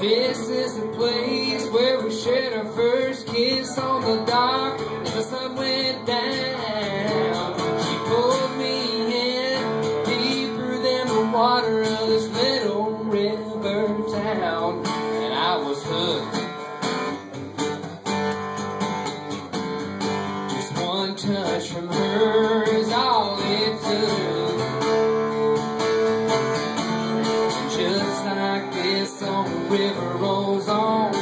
This is the place where we shared our first kiss on the dock. the river rolls on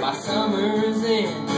by summer's end.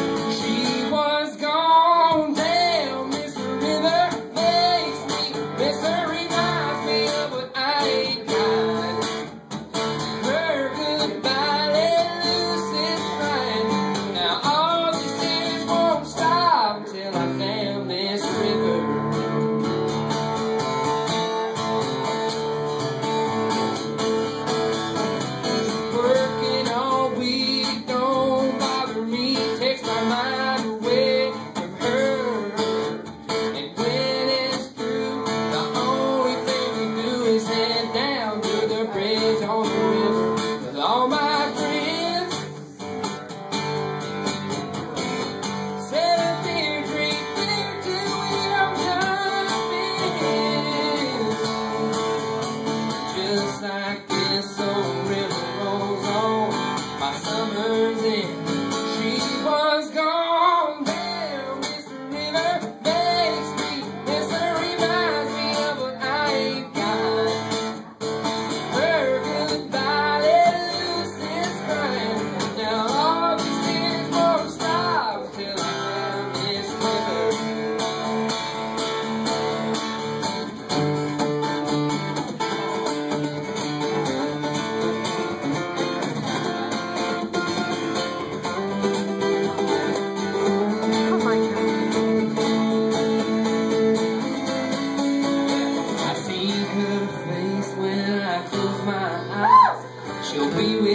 She'll be